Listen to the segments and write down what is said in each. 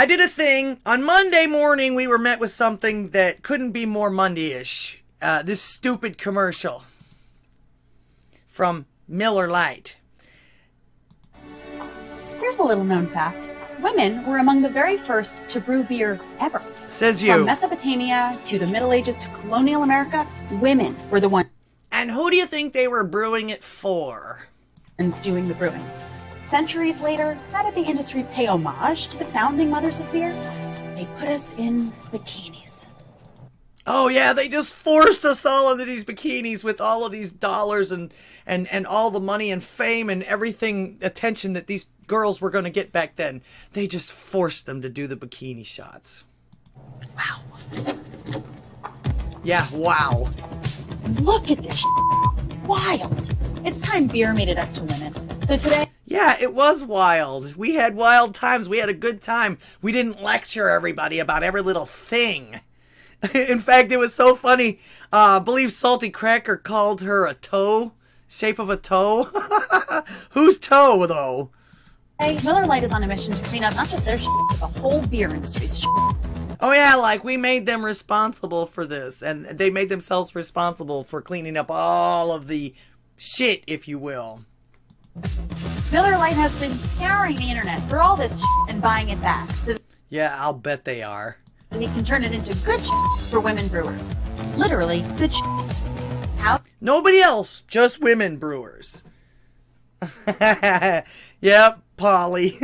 I did a thing on Monday morning. We were met with something that couldn't be more Monday-ish. Uh, this stupid commercial from Miller Lite. Here's a little known fact. Women were among the very first to brew beer ever. Says you. From. Mesopotamia to the Middle Ages to colonial America, women were the ones And who do you think they were brewing it for? And doing the brewing. Centuries later, how did the industry pay homage to the founding mothers of beer? They put us in bikinis. Oh yeah, they just forced us all into these bikinis with all of these dollars and and and all the money and fame and everything attention that these girls were going to get back then. They just forced them to do the bikini shots. Wow. Yeah, wow. Look at this shit. Wild. It's time beer made it up to women. So today, Yeah, it was wild. We had wild times. We had a good time. We didn't lecture everybody about every little thing. In fact, it was so funny. Uh, I believe Salty Cracker called her a toe, shape of a toe. Whose toe, though? Hey, Miller Lite is on a mission to clean up not just their shit, but the whole beer industry's shit. Oh yeah, like we made them responsible for this, and they made themselves responsible for cleaning up all of the shit, if you will. Miller Lite has been scouring the internet for all this and buying it back so Yeah, I'll bet they are. And he can turn it into good for women brewers. Literally, good. How? Nobody else, just women brewers. yep, Polly.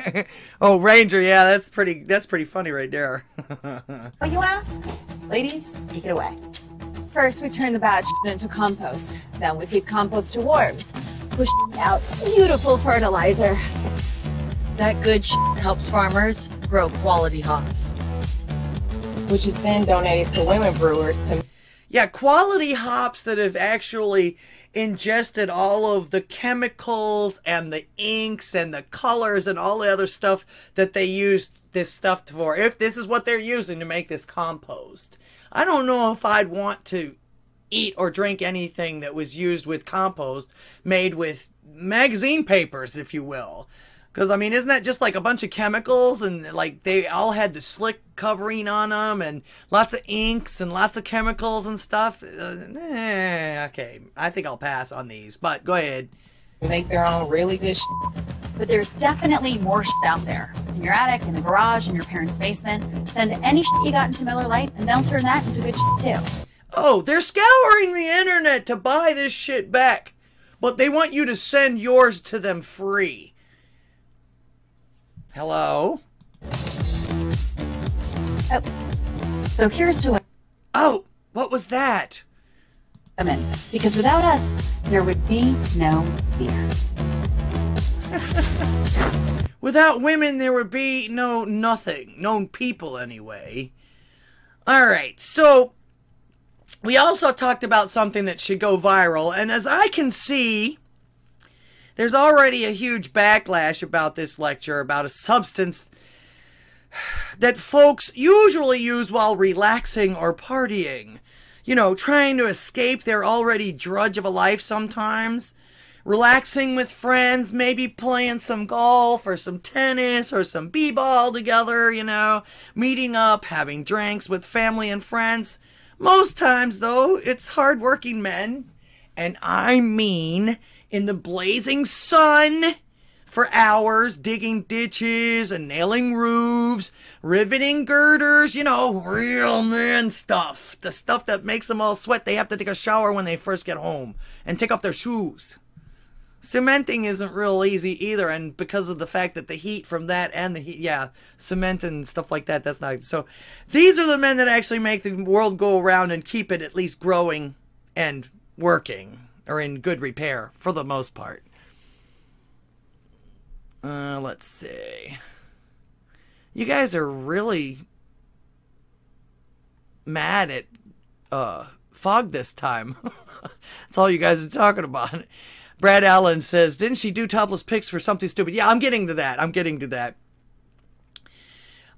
oh, Ranger, yeah, that's pretty that's pretty funny right there. What you ask? Ladies, take it away. First, we turn the bad shit into compost. Then we feed compost to worms, push out beautiful fertilizer. That good helps farmers grow quality hops. which is then donated to women brewers to yeah, quality hops that have actually ingested all of the chemicals and the inks and the colors and all the other stuff that they used this stuff for. If this is what they're using to make this compost, I don't know if I'd want to eat or drink anything that was used with compost made with magazine papers, if you will. Because, I mean, isn't that just like a bunch of chemicals and like they all had the slick covering on them and lots of inks and lots of chemicals and stuff? Uh, eh, okay, I think I'll pass on these, but go ahead. make their own really good shit. But there's definitely more out there. In your attic, in the garage, in your parents' basement. Send any you got into Miller Lite, and they'll turn that into good shit too. Oh, they're scouring the internet to buy this shit back, but they want you to send yours to them free. Hello? Oh. So here's to it. Oh, what was that? women. Because without us, there would be no beer. Without women, there would be no nothing. No people, anyway. Alright, so we also talked about something that should go viral, and as I can see, there's already a huge backlash about this lecture about a substance that folks usually use while relaxing or partying. You know, trying to escape their already drudge of a life sometimes. Relaxing with friends, maybe playing some golf or some tennis or some b-ball together, you know. Meeting up, having drinks with family and friends. Most times, though, it's hardworking men. And I mean in the blazing sun for hours digging ditches and nailing roofs, riveting girders, you know, real man stuff. The stuff that makes them all sweat. They have to take a shower when they first get home and take off their shoes. Cementing isn't real easy either, and because of the fact that the heat from that and the heat, yeah, cement and stuff like that, that's not. So, these are the men that actually make the world go around and keep it at least growing and working, or in good repair for the most part. Uh, let's see. You guys are really mad at uh fog this time. That's all you guys are talking about. Brad Allen says, "Didn't she do topless pics for something stupid?" Yeah, I'm getting to that. I'm getting to that.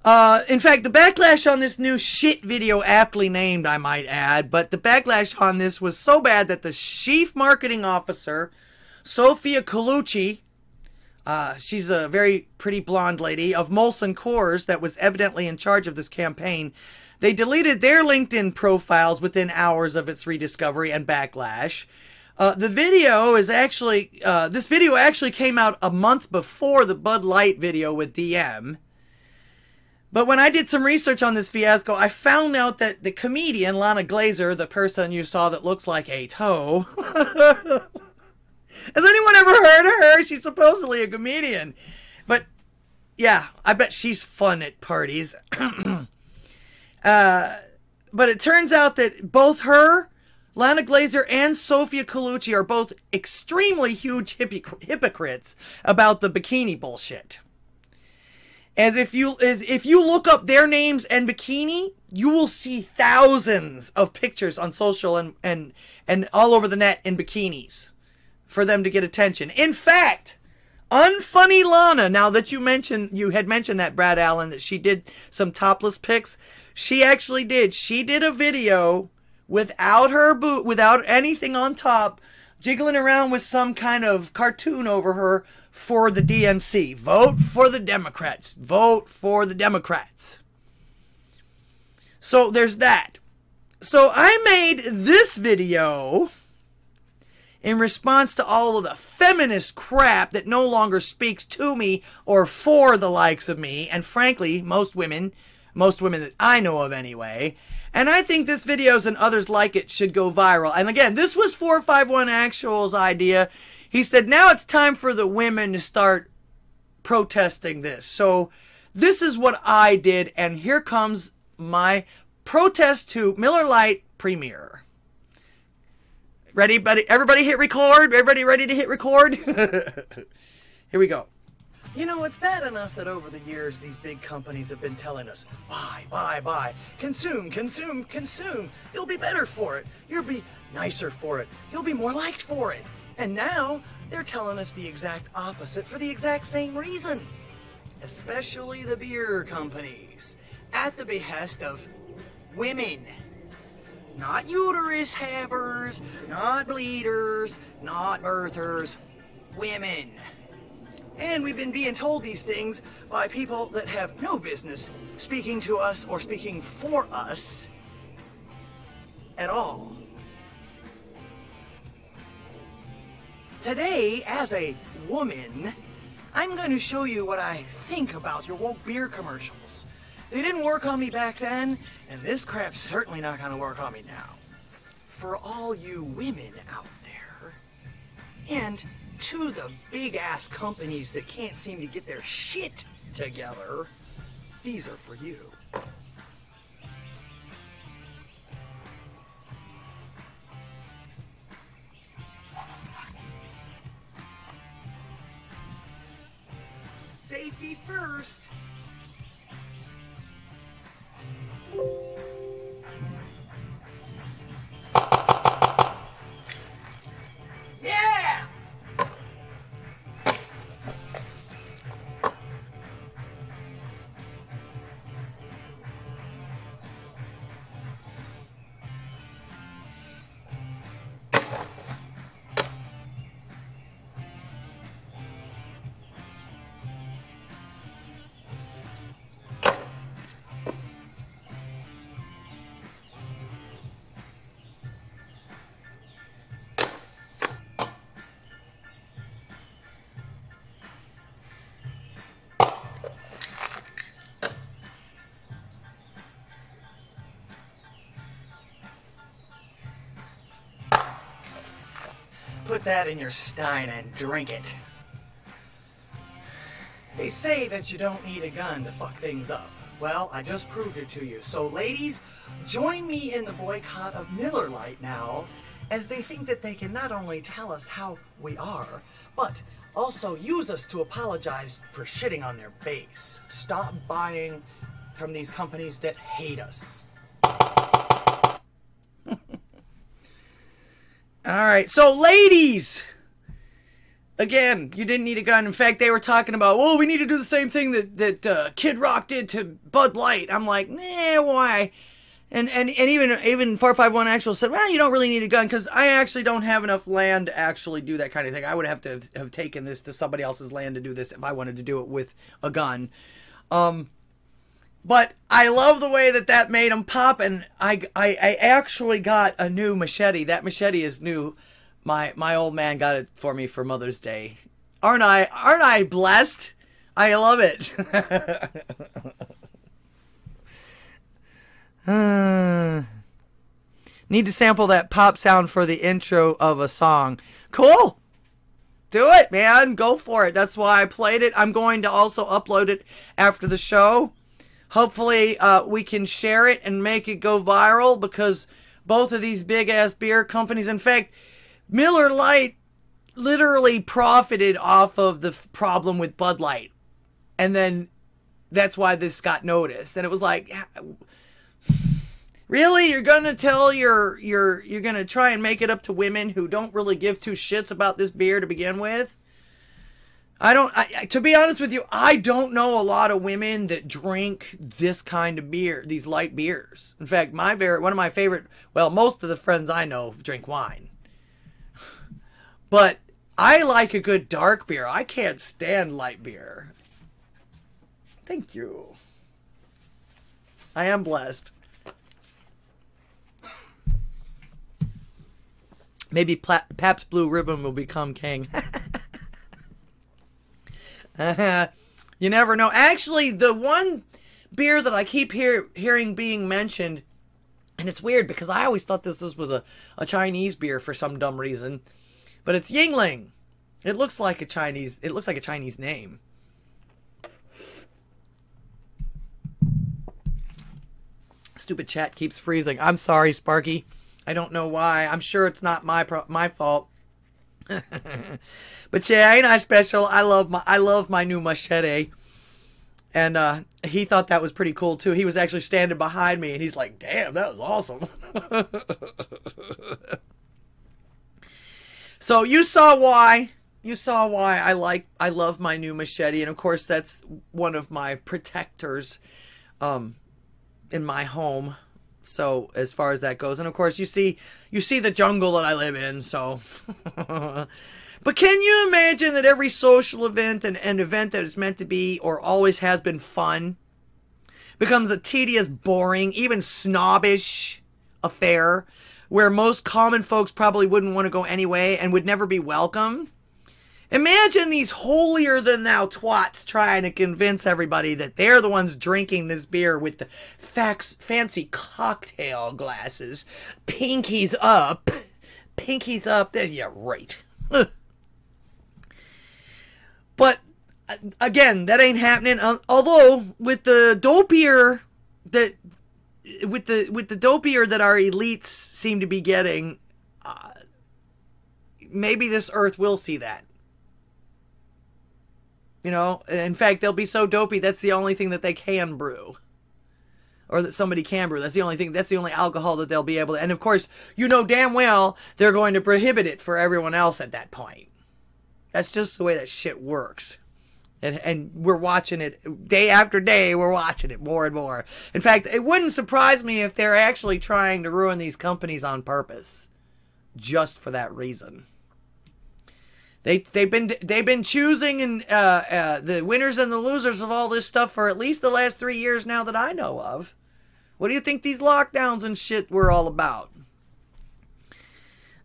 Uh, in fact, the backlash on this new shit video, aptly named, I might add, but the backlash on this was so bad that the chief marketing officer, Sofia Colucci, Uh, she's a very pretty blonde lady of Molson Coors that was evidently in charge of this campaign. They deleted their LinkedIn profiles within hours of its rediscovery and backlash. Uh, the video is actually, uh, this video actually came out a month before the Bud Light video with DM. But when I did some research on this fiasco, I found out that the comedian, Lana Glazer, the person you saw that looks like a toe, Has anyone ever heard of her? She's supposedly a comedian. But yeah, I bet she's fun at parties. uh, but it turns out that both her, Lana Glazer, and Sofia Colucci are both extremely huge hypocrites about the bikini bullshit. As if you as if you look up their names and bikini, you will see thousands of pictures on social and and and all over the net in bikinis for them to get attention. In fact, unfunny Lana, now that you mentioned, you had mentioned that, Brad Allen, that she did some topless pics. She actually did. She did a video without her boot, without anything on top, jiggling around with some kind of cartoon over her for the DNC. Vote for the Democrats. Vote for the Democrats. So there's that. So I made this video in response to all of the feminist crap that no longer speaks to me or for the likes of me, and frankly, most women, most women that I know of anyway. And I think this videos and others like it should go viral. And again, this was 451 Actual's idea. He said, now it's time for the women to start protesting this. So this is what I did, and here comes my protest to Miller Lite premiere. Ready, buddy? Everybody hit record? Everybody ready to hit record? Here we go. You know, it's bad enough that over the years these big companies have been telling us, buy, buy, buy, consume, consume, consume. You'll be better for it. You'll be nicer for it. You'll be more liked for it. And now they're telling us the exact opposite for the exact same reason. Especially the beer companies, at the behest of women. Not uterus havers, not bleeders, not birthers, women. And we've been being told these things by people that have no business speaking to us or speaking for us at all. Today, as a woman, I'm going to show you what I think about your woke beer commercials. They didn't work on me back then, and this crap's certainly not going to work on me now. For all you women out there, and to the big ass companies that can't seem to get their shit together, these are for you. Safety first. That in your stein and drink it. They say that you don't need a gun to fuck things up. Well, I just proved it to you. So, ladies, join me in the boycott of Miller Lite now, as they think that they can not only tell us how we are, but also use us to apologize for shitting on their base. Stop buying from these companies that hate us. All right. So, ladies, again, you didn't need a gun. In fact, they were talking about, oh, we need to do the same thing that that uh, Kid Rock did to Bud Light. I'm like, nah, why? And, and, and even even 451 actual said, well, you don't really need a gun because I actually don't have enough land to actually do that kind of thing. I would have to have taken this to somebody else's land to do this if I wanted to do it with a gun. Um, but I love the way that that made him pop, and I, I, I actually got a new machete. That machete is new. My my old man got it for me for Mother's Day. Aren't I aren't I blessed? I love it. Uh, need to sample that pop sound for the intro of a song. Cool. Do it, man. Go for it. That's why I played it. I'm going to also upload it after the show. Hopefully, uh, we can share it and make it go viral because both of these big ass beer companies, in fact, Miller Lite literally profited off of the f- problem with Bud Light. And then that's why this got noticed. And it was like, Really? You're gonna tell your your you're gonna try and make it up to women who don't really give two shits about this beer to begin with? I don't. I, to be honest with you, I don't know a lot of women that drink this kind of beer, these light beers. In fact, my very one of my favorite. Well, most of the friends I know drink wine, but I like a good dark beer. I can't stand light beer. Thank you. I am blessed. Maybe Pla- Pabst Blue Ribbon will become king. you never know. Actually, the one beer that I keep hear- hearing being mentioned, and it's weird because I always thought this, this was a, a Chinese beer for some dumb reason, but it's Yuengling. It looks like a Chinese. It looks like a Chinese name. Stupid chat keeps freezing. I'm sorry, Sparky. I don't know why. I'm sure it's not my my fault. but yeah, ain't I special? I love my I love my new machete. And uh, he thought that was pretty cool too. He was actually standing behind me, and he's like, "Damn, that was awesome." so you saw why. You saw why I like I love my new machete, and of course that's one of my protectors, um, in my home so as far as that goes and of course you see you see the jungle that i live in so. But can you imagine that every social event and an event that is meant to be or always has been fun becomes a tedious boring even snobbish affair where most common folks probably wouldn't want to go anyway and would never be welcome Imagine these holier than thou twats trying to convince everybody that they're the ones drinking this beer with the fax, fancy cocktail glasses. Pinkies up. Pinkies up. Then yeah, right. but again, that ain't happening. Although with the dopier that with the with the dopier that our elites seem to be getting, uh, maybe this earth will see that. You know, in fact, they'll be so dopey that's the only thing that they can brew. Or that somebody can brew. That's the only thing, that's the only alcohol that they'll be able to. And of course, you know damn well they're going to prohibit it for everyone else at that point. That's just the way that shit works. And, and we're watching it day after day, we're watching it more and more. In fact, it wouldn't surprise me if they're actually trying to ruin these companies on purpose. Just for that reason. They they've been they've been choosing and uh, uh, the winners and the losers of all this stuff for at least the last three years now that I know of. What do you think these lockdowns and shit were all about?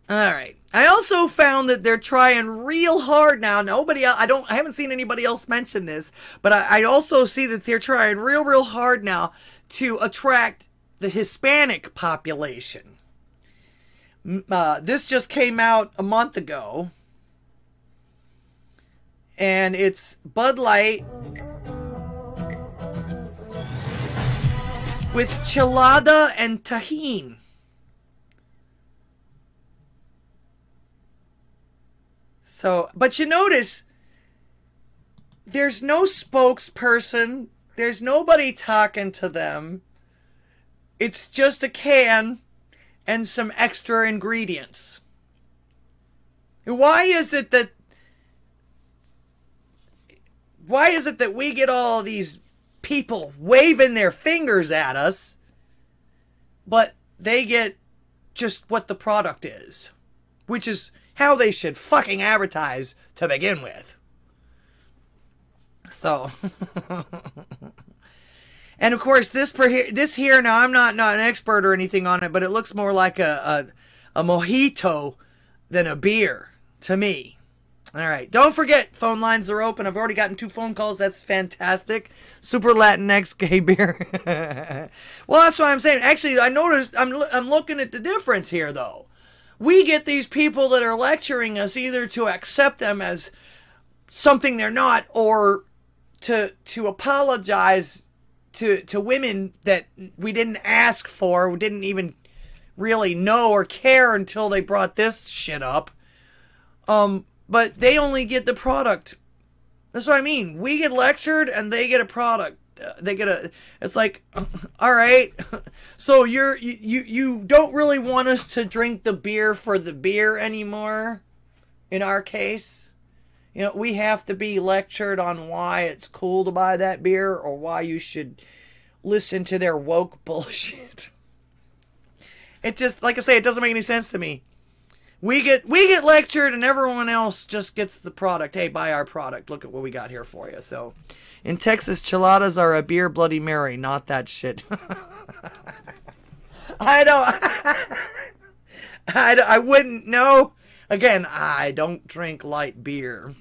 All right. I also found that they're trying real hard now. Nobody, I don't, I haven't seen anybody else mention this, but I, I also see that they're trying real, real hard now to attract the Hispanic population. Uh, this just came out a month ago and it's Bud Light with chilada and Tajín. So, but you notice there's no spokesperson, there's nobody talking to them. It's just a can and some extra ingredients. Why is it that why is it that we get all these people waving their fingers at us but they get just what the product is, which is how they should fucking advertise to begin with. So, and of course, this per- this here now I'm not not an expert or anything on it, but it looks more like a a, a mojito than a beer to me. All right. Don't forget, phone lines are open. I've already gotten two phone calls. That's fantastic. Super Latinx gay beer. well, that's what I'm saying. Actually, I noticed. I'm I'm looking at the difference here, though. We get these people that are lecturing us either to accept them as something they're not, or to to apologize to to women that we didn't ask for, we didn't even really know or care until they brought this shit up. Um, but they only get the product. That's what I mean. We get lectured and they get a product. Uh, they get a. It's like, all right. So you're you you you don't really want us to drink the beer for the beer anymore. In our case, you know, we have to be lectured on why it's cool to buy that beer or why you should listen to their woke bullshit. It just like I say, it doesn't make any sense to me. We get we get lectured and everyone else just gets the product. Hey, buy our product. Look at what we got here for you. So, in Texas, chiladas are a beer Bloody Mary, not that shit. I don't. I, I wouldn't know. Again, I don't drink light beer.